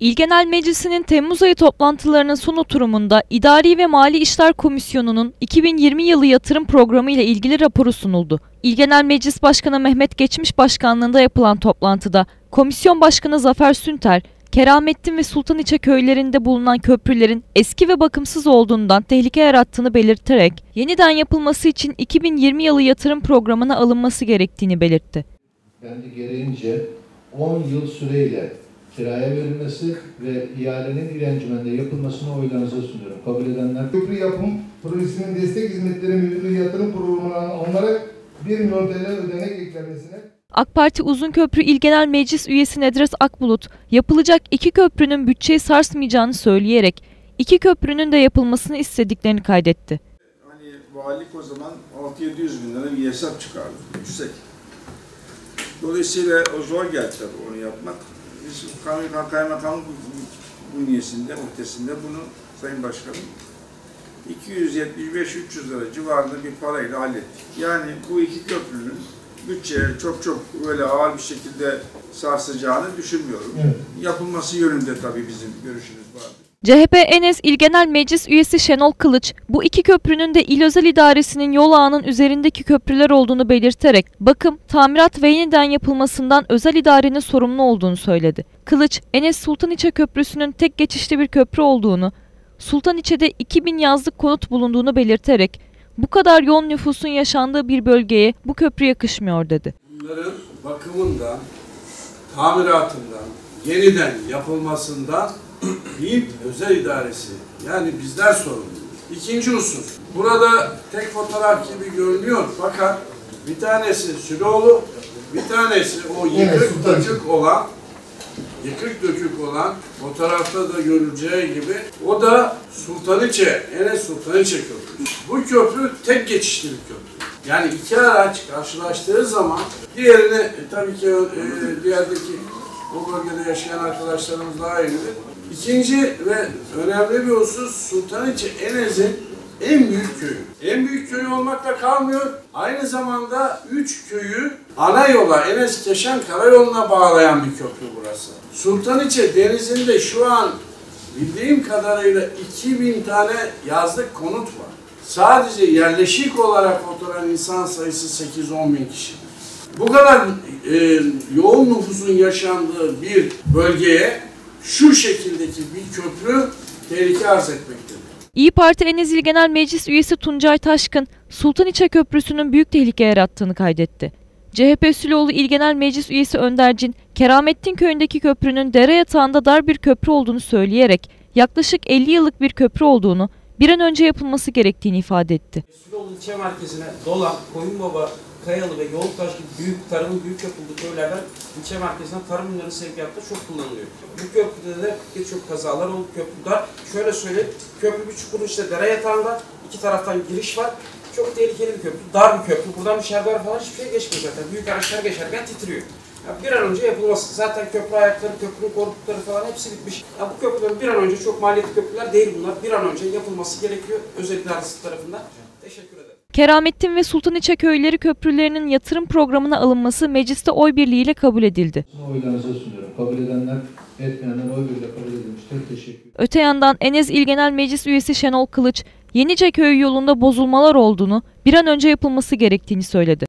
İl Genel Meclisi'nin Temmuz ayı toplantılarının son oturumunda İdari ve Mali İşler Komisyonu'nun 2020 yılı yatırım programı ile ilgili raporu sunuldu. İl Genel Meclis Başkanı Mehmet Geçmiş Başkanlığında yapılan toplantıda Komisyon Başkanı Zafer Sünter, Keramettin ve Sultaniçe köylerinde bulunan köprülerin eski ve bakımsız olduğundan tehlike yarattığını belirterek yeniden yapılması için 2020 yılı yatırım programına alınması gerektiğini belirtti. kendi gereğince 10 yıl süreyle kiraya verilmesi ve ihalenin il encümende yapılmasını oylarınıza sunuyorum. Kabul edenler Köprü yapım projesinin destek hizmetleri müdürlüğü yatırım programına onlara 1 milyon TL ödenek eklenmesine AK Parti Uzunköprü İl Genel Meclis üyesi Nedret Akbulut, yapılacak iki köprünün bütçeyi sarsmayacağını söyleyerek iki köprünün de yapılmasını istediklerini kaydetti. Hani valilik o zaman 6-700 bin lira bir hesap çıkardı. Yüksek. Dolayısıyla o zor geldi tabii onu yapmak. Biz kay- kaymakamlık bünyesinde, muhtesinde bunu Sayın Başkanım 275-300 lira civarında bir parayla hallettik. Yani bu iki köprünün bütçeye çok çok böyle ağır bir şekilde sarsacağını düşünmüyorum. Evet. Yapılması yönünde tabii bizim görüşümüz vardır. CHP Enes İl Genel Meclis üyesi Şenol Kılıç, bu iki köprünün de İl Özel İdaresi'nin yol ağının üzerindeki köprüler olduğunu belirterek bakım, tamirat ve yeniden yapılmasından özel idarenin sorumlu olduğunu söyledi. Kılıç, Enes Sultaniçe Köprüsü'nün tek geçişli bir köprü olduğunu, Sultaniçe'de 2000 yazlık konut bulunduğunu belirterek bu kadar yoğun nüfusun yaşandığı bir bölgeye bu köprü yakışmıyor dedi. Bunların bakımından, tamiratından, yeniden yapılmasından İl Özel İdaresi yani bizler sorumluyuz. İkinci husus, burada tek fotoğraf gibi görünüyor fakat bir tanesi Süloğlu, bir tanesi o yıkık dökük olan yıkık dökük olan fotoğrafta da görüleceği gibi o da Sultaniçe, Enes Sultaniçe Köprüsü. Bu köprü tek geçişli bir köprü. Yani iki araç karşılaştığı zaman diğerini e, tabii ki e, diğerdeki bu bölgede yaşayan arkadaşlarımız daha iyi bilir. İkinci ve önemli bir husus Sultaniçe Enes'in en büyük köyü. En büyük köyü olmakla kalmıyor. Aynı zamanda üç köyü ana yola Enes Keşan Karayolu'na bağlayan bir köprü burası. Sultaniçe denizinde şu an bildiğim kadarıyla 2000 tane yazlık konut var. Sadece yerleşik olarak oturan insan sayısı 8-10 bin kişi. Bu kadar e, yoğun nüfusun yaşandığı bir bölgeye şu şekildeki bir köprü tehlike arz etmektedir. İyi Parti Enezil Genel Meclis üyesi Tuncay Taşkın, Sultaniçe Köprüsü'nün büyük tehlike yarattığını kaydetti. CHP Süloğlu İl Genel Meclis üyesi Öndercin, Keramettin köyündeki köprünün dere yatağında dar bir köprü olduğunu söyleyerek yaklaşık 50 yıllık bir köprü olduğunu, bir an önce yapılması gerektiğini ifade etti. Süloğlu ilçe merkezine dolan, Koyunbaba, Kayalı ve Yoluktaş gibi büyük tarımın büyük yapıldığı köylerden ilçe merkezine tarım ürünleri sevkiyatta çok kullanılıyor. Bu köprüde de birçok kazalar oldu. Köprüde şöyle söyleyeyim, köprü bir çukurun işte dere yatağında, iki taraftan giriş var. Çok tehlikeli bir köprü, dar bir köprü. Buradan bir şerber falan hiçbir şey geçmiyor zaten. Büyük araçlar geçerken titriyor. Ya bir an önce yapılması. Zaten köprü ayakları, köprünün korkulukları falan hepsi bitmiş. Ya bu köprülerin bir an önce çok maliyetli köprüler değil bunlar. Bir an önce yapılması gerekiyor özel idaresi tarafından. Teşekkür ederim. Keramettin ve Sultaniçe köyleri köprülerinin yatırım programına alınması mecliste oy birliğiyle kabul edildi. oylarınıza sunuyorum. Kabul edenler, etmeyenler oy birliğiyle kabul edilmiştir. Teşekkür Öte yandan Enez İl Genel Meclis üyesi Şenol Kılıç, Yenice Köyü yolunda bozulmalar olduğunu, bir an önce yapılması gerektiğini söyledi.